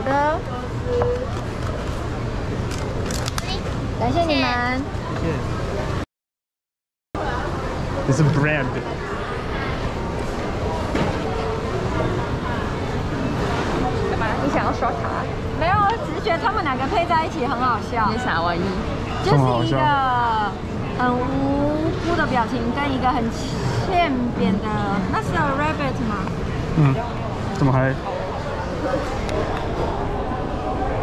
好的，感谢你们。It's a brand. 干嘛？你想要刷卡？没有，我只是觉得他们两个配在一起很好笑。你啥玩意？就是一个很无辜的表情，跟一个很欠扁的，那是 rabbit 吗？嗯，怎么还